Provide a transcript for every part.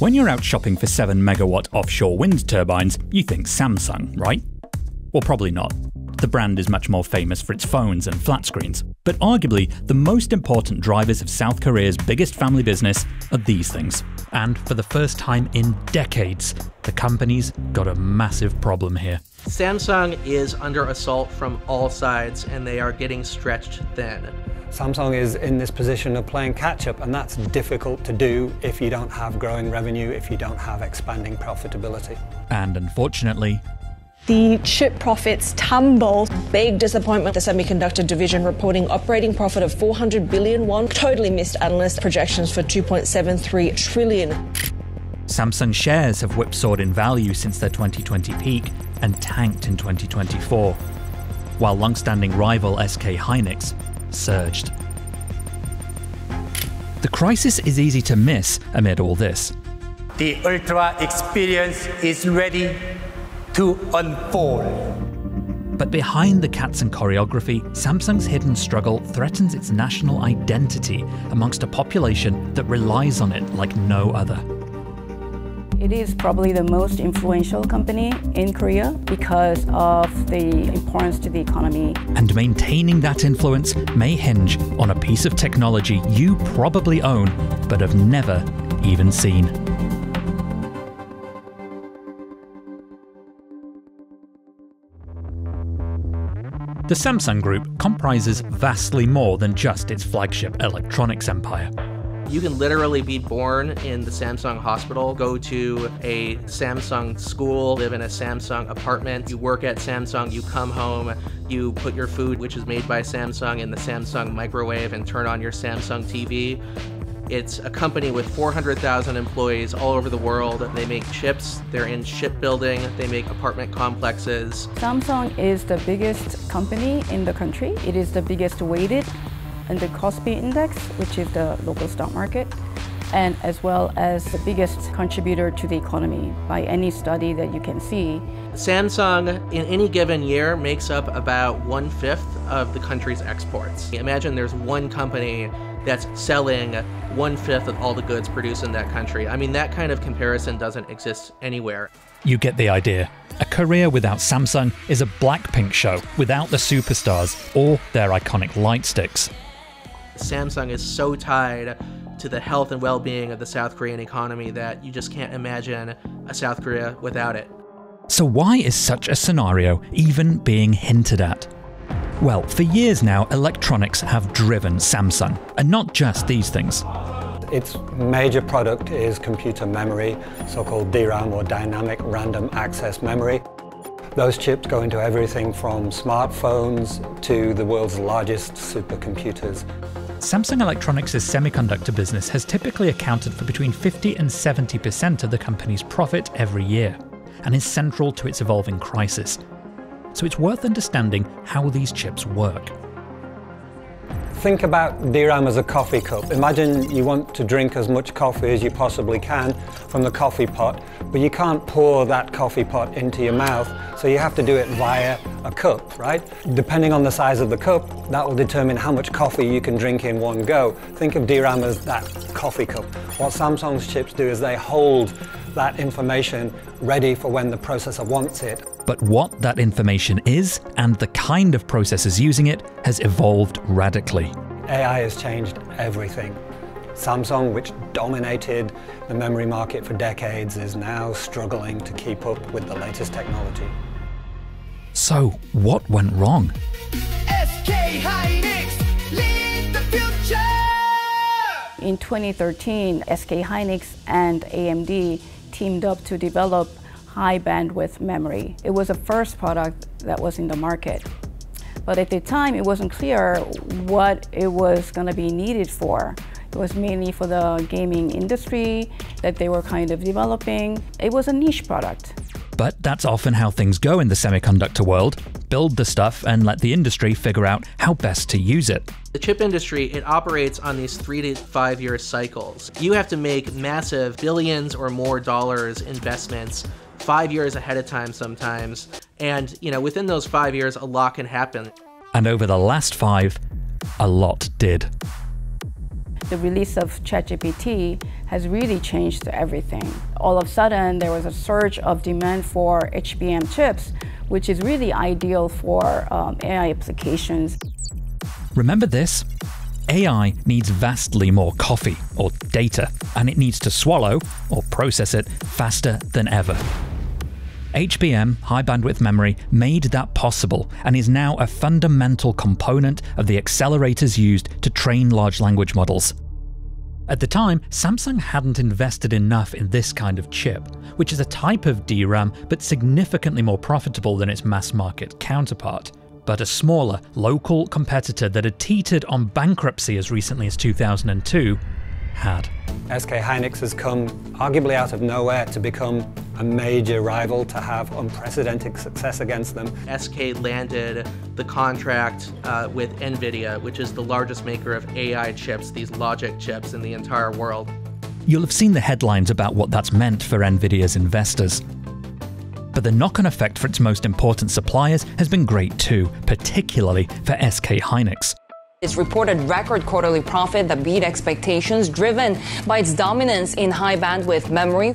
When you're out shopping for 7 megawatt offshore wind turbines, you think Samsung, right? Well, probably not. The brand is much more famous for its phones and flat screens. But arguably, the most important drivers of South Korea's biggest family business are these things. And for the first time in decades, the company's got a massive problem here. Samsung is under assault from all sides and they are getting stretched thin. Samsung is in this position of playing catch up, and that's difficult to do if you don't have growing revenue, if you don't have expanding profitability. And unfortunately, the chip profits tumble. Big disappointment. The semiconductor division reporting operating profit of 400 billion won. Totally missed analyst projections for 2.73 trillion. Samsung shares have whipsawed in value since their 2020 peak and tanked in 2024, while long-standing rival SK Hynix surged. The crisis is easy to miss amid all this. The Ultra experience is ready to unfold. But behind the cats and choreography, Samsung's hidden struggle threatens its national identity amongst a population that relies on it like no other. It is probably the most influential company in Korea because of the importance to the economy. And maintaining that influence may hinge on a piece of technology you probably own but have never even seen. The Samsung Group comprises vastly more than just its flagship electronics empire. You can literally be born in the Samsung hospital, go to a Samsung school, live in a Samsung apartment, you work at Samsung, you come home, you put your food, which is made by Samsung, in the Samsung microwave and turn on your Samsung TV. It's a company with 400,000 employees all over the world. They make chips, they're in shipbuilding, they make apartment complexes. Samsung is the biggest company in the country. It is the biggest weighted in the Kospi Index, which is the local stock market, and as well as the biggest contributor to the economy by any study that you can see. Samsung, in any given year, makes up about one fifth of the country's exports. Imagine there's one company that's selling one fifth of all the goods produced in that country. I mean, that kind of comparison doesn't exist anywhere. You get the idea. A Korea without Samsung is a Blackpink show without the superstars or their iconic light sticks. Samsung is so tied to the health and well being of the South Korean economy that you just can't imagine a South Korea without it. So, why is such a scenario even being hinted at? Well, for years now, electronics have driven Samsung, and not just these things. Its major product is computer memory, so-called DRAM or dynamic random access memory. Those chips go into everything from smartphones to the world's largest supercomputers. Samsung Electronics' semiconductor business has typically accounted for between 50 and 70% of the company's profit every year, and is central to its evolving crisis so it's worth understanding how these chips work. Think about DRAM as a coffee cup. Imagine you want to drink as much coffee as you possibly can from the coffee pot, but you can't pour that coffee pot into your mouth, so you have to do it via a cup, right? Depending on the size of the cup, that will determine how much coffee you can drink in one go. Think of DRAM as that coffee cup. What Samsung's chips do is they hold that information ready for when the processor wants it. But what that information is and the kind of processors using it has evolved radically. AI has changed everything. Samsung, which dominated the memory market for decades, is now struggling to keep up with the latest technology. So, what went wrong? SK Hynix, lead the future! In 2013, SK Hynix and AMD teamed up to develop high bandwidth memory. It was the first product that was in the market. But at the time, it wasn't clear what it was going to be needed for. It was mainly for the gaming industry that they were kind of developing. It was a niche product. But that's often how things go in the semiconductor world. Build the stuff and let the industry figure out how best to use it. The chip industry, it operates on these three to five year cycles. You have to make massive billions or more dollars investments five years ahead of time sometimes. And, you know, within those five years, a lot can happen. And over the last five, a lot did. The release of ChatGPT has really changed everything. All of a sudden, there was a surge of demand for HBM chips, which is really ideal for um, AI applications. Remember this? AI needs vastly more coffee or data, and it needs to swallow or process it faster than ever. HBM, high bandwidth memory, made that possible and is now a fundamental component of the accelerators used to train large language models. At the time, Samsung hadn't invested enough in this kind of chip, which is a type of DRAM but significantly more profitable than its mass market counterpart. But a smaller, local competitor that had teetered on bankruptcy as recently as 2002 had. SK Hynix has come arguably out of nowhere to become a major rival to have unprecedented success against them. SK landed the contract uh, with NVIDIA, which is the largest maker of AI chips, these logic chips in the entire world. You'll have seen the headlines about what that's meant for Nvidia's investors. But the knock on effect for its most important suppliers has been great too, particularly for SK Hynix. It's reported record quarterly profit that beat expectations, driven by its dominance in high bandwidth memory.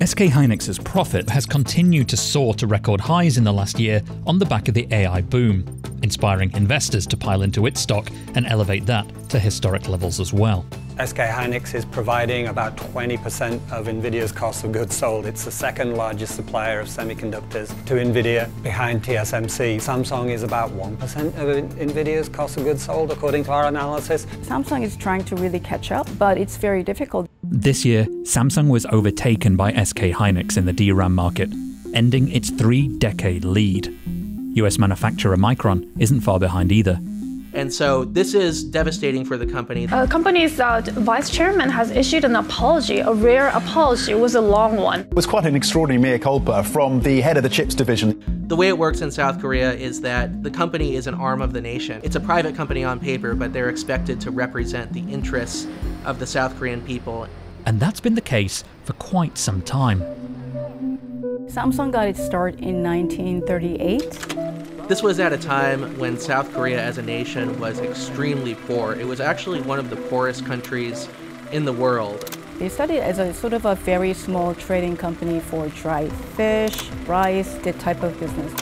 SK Hynix's profit has continued to soar to record highs in the last year on the back of the AI boom, inspiring investors to pile into its stock and elevate that to historic levels as well. SK Hynix is providing about 20% of NVIDIA's cost of goods sold. It's the second largest supplier of semiconductors to NVIDIA behind TSMC. Samsung is about 1% of NVIDIA's cost of goods sold, according to our analysis. Samsung is trying to really catch up, but it's very difficult. This year, Samsung was overtaken by SK Hynix in the DRAM market, ending its three decade lead. US manufacturer Micron isn't far behind either. And so this is devastating for the company. Uh, company's uh, vice chairman has issued an apology, a rare apology. It was a long one. It was quite an extraordinary mea culpa from the head of the chips division. The way it works in South Korea is that the company is an arm of the nation. It's a private company on paper, but they're expected to represent the interests of the South Korean people. And that's been the case for quite some time. Samsung got its start in 1938. This was at a time when South Korea as a nation was extremely poor. It was actually one of the poorest countries in the world. They started as a sort of a very small trading company for dried fish, rice, that type of business.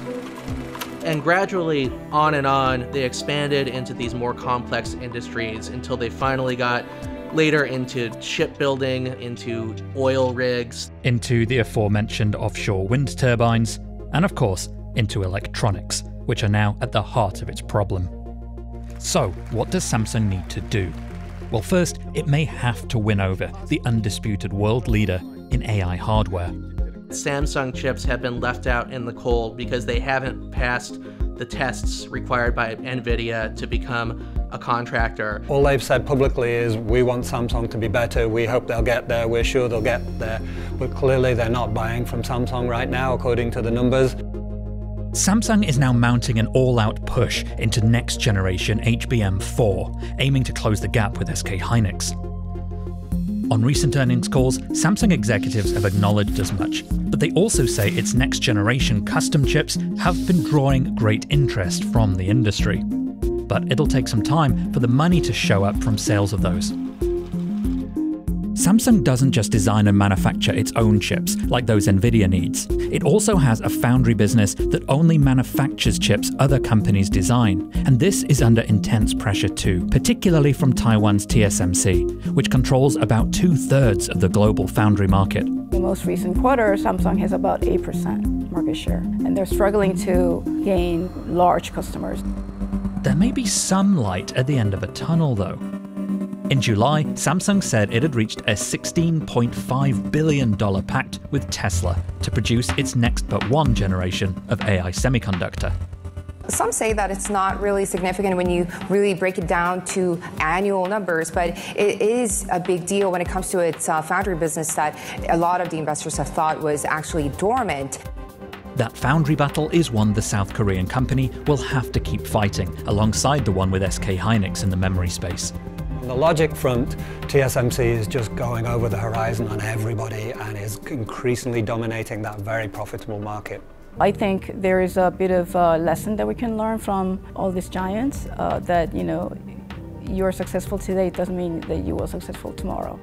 And gradually, on and on, they expanded into these more complex industries until they finally got later into shipbuilding, into oil rigs, into the aforementioned offshore wind turbines, and of course, into electronics, which are now at the heart of its problem. So, what does Samsung need to do? Well, first, it may have to win over the undisputed world leader in AI hardware. Samsung chips have been left out in the cold because they haven't passed the tests required by NVIDIA to become a contractor. All they've said publicly is we want Samsung to be better, we hope they'll get there, we're sure they'll get there. But clearly they're not buying from Samsung right now, according to the numbers. Samsung is now mounting an all out push into next generation HBM4, aiming to close the gap with SK Hynix. On recent earnings calls, Samsung executives have acknowledged as much, but they also say its next generation custom chips have been drawing great interest from the industry. But it'll take some time for the money to show up from sales of those. Samsung doesn't just design and manufacture its own chips, like those Nvidia needs. It also has a foundry business that only manufactures chips other companies design. And this is under intense pressure too, particularly from Taiwan's TSMC, which controls about two thirds of the global foundry market. The most recent quarter, Samsung has about 8% market share, and they're struggling to gain large customers. There may be some light at the end of a tunnel, though. In July, Samsung said it had reached a $16.5 billion pact with Tesla to produce its next but one generation of AI semiconductor. Some say that it's not really significant when you really break it down to annual numbers, but it is a big deal when it comes to its uh, foundry business that a lot of the investors have thought was actually dormant. That foundry battle is one the South Korean company will have to keep fighting, alongside the one with SK Hynix in the memory space. On the logic front, TSMC is just going over the horizon on everybody and is increasingly dominating that very profitable market. I think there is a bit of a lesson that we can learn from all these giants uh, that, you know, you're successful today doesn't mean that you will successful tomorrow.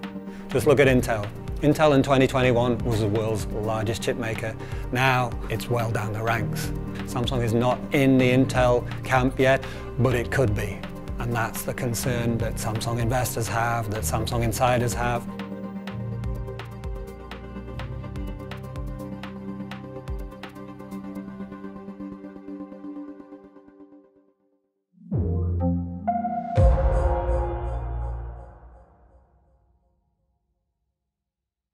Just look at Intel. Intel in 2021 was the world's largest chip maker. Now it's well down the ranks. Samsung is not in the Intel camp yet, but it could be. And that's the concern that Samsung investors have, that Samsung insiders have.